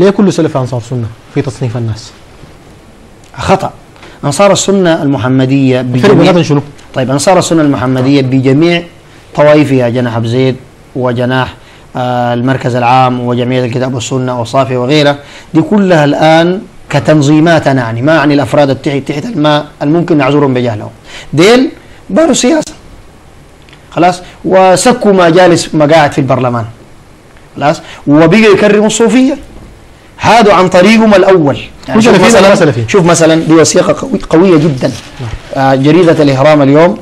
ليه كل سلف أنصار سنة في تصنيف الناس؟ خطأ. أنصار السنة المحمدية بجميع شنو؟ طيب أنصار السنة المحمدية بجميع طوائفها جناح أبو زيد وجناح آه، المركز العام وجمعية الكتاب والسنة وصافي وغيرها دي كلها الآن كتنظيمات أنا يعني ما عن الأفراد التحت تحت الماء الممكن نعذرهم بجهلهم. ديل باروا سياسة. خلاص؟ وسكوا مجالس مقاعد في البرلمان. خلاص؟ وبقى يكرموا الصوفية. هادوا عن طريقهم الأول. مش شوف مثلا سلفيين؟ شوف مثلا دي وثيقة قوي- قوية جدا. آه، جريدة الإهرام اليوم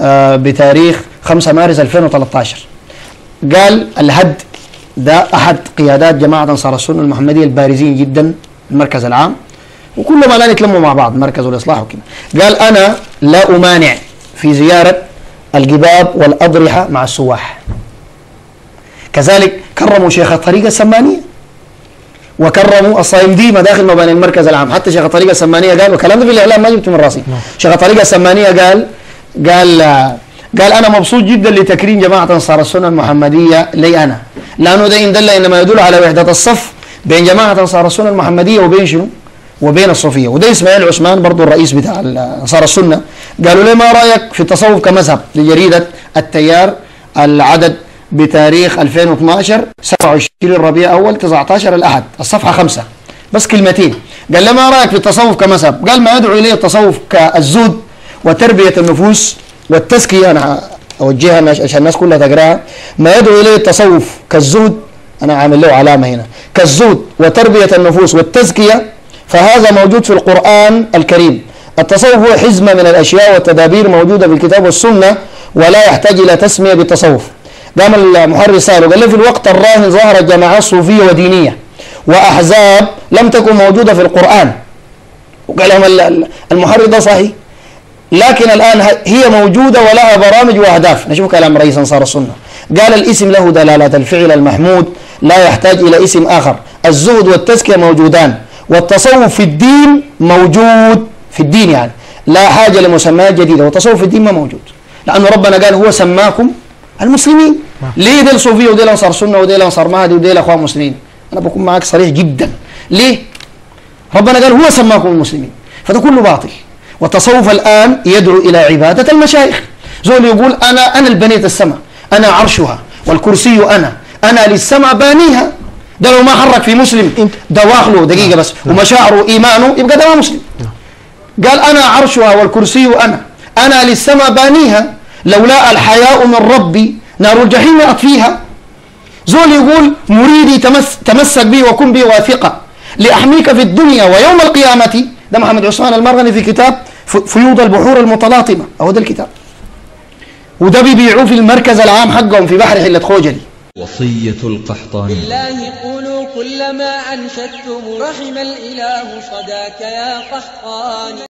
آه، بتاريخ 5 مارس 2013 قال الهد ده أحد قيادات جماعة أنصار السنة المحمدية البارزين جدا المركز العام. وكلهم الآن يتلموا مع بعض مركز الإصلاح وكذا قال أنا لا أمانع في زيارة الجباب والأضرحة مع السواح. كذلك كرموا شيخ الطريقة السمانية. وكرموا الصايم دي مداخل مباني المركز العام. حتى شيخ الطريقة السمانية قال والكلام ده في الإعلام ما جبته من راسي. شيخ الطريقة السمانية قال قال قال أنا مبسوط جدا لتكريم جماعة أنصار السنة المحمدية لي أنا. لأنه ده إن دل إنما يدل على وحدة الصف بين جماعة أنصار السنة المحمدية وبين شنو؟ وبين الصوفية. وده إسماعيل عثمان برضو الرئيس بتاع أنصار السنة. قالوا لي ما رأيك في التصوف كمذهب لجريدة التيار العدد بتاريخ 2012 27 ربيع أول 19 الأحد الصفحة خمسة. بس كلمتين. قال لي ما رأيك في التصوف كمذهب؟ قال ما يدعو إليه التصوف كالزهد وتربية النفوس والتزكية. أنا أوجهها عشان الناس كلها تقراها. ما يدعو إليه التصوف كالزهد. أنا عامل له علامة هنا. كالزهد وتربية النفوس والتزكية. فهذا موجود في القرآن الكريم. التصوف هو حزمة من الأشياء والتدابير موجودة في الكتاب والسنة ولا يحتاج إلى تسمية بالتصوف. قام المحرر سأله قال في الوقت الراهن ظهرت جماعات صوفية ودينية وأحزاب لم تكن موجودة في القرآن. وقال لهم ال- ال- المحرر ده صحيح لكن الآن هي موجودة ولها برامج وأهداف. نشوف كلام رئيس أنصار السنة. قال الاسم له دلالة الفعل المحمود لا يحتاج إلى اسم آخر. الزهد والتزكية موجودان والتصوف في الدين موجود في الدين يعني. لا حاجة لمسميات جديدة والتصوف في الدين ما موجود. لأنه ربنا قال هو سماكم المسلمين. ليه ديل صوفية وديل أنصار سنة وديل أنصار مهدي وديل أخوان مسلمين أنا بكون معك صريح جدا. ليه؟ ربنا قال هو سماكم المسلمين. فده كله باطل. والتصوف الآن يدعو إلى عبادة المشايخ. زول يقول أنا أنا البنيت السماء. أنا عرشها. والكرسي أنا. أنا للسماء بانيها. ده لو ما حرك في مسلم دواخله دقيقة بس. ومشاعره إيمانه يبقى ده ما مسلم. قال أنا عرشها والكرسي أنا. أنا للسماء بانيها. لولا الحياء من ربي نار الجحيم أطفيها زول يقول مريدي تمس تمسك بي وكن بي واثقة. لأحميك في الدنيا ويوم القيامة. ده محمد عثمان المرغني في كتاب فيوض البحور المتلاطمة. أهو ده الكتاب. وده بيبيعوه في المركز العام حقهم في بحر حلة خوجلي. وصية القحطاني. بالله قولوا كل ما أنشدتم رحم الإله صداك يا قحطان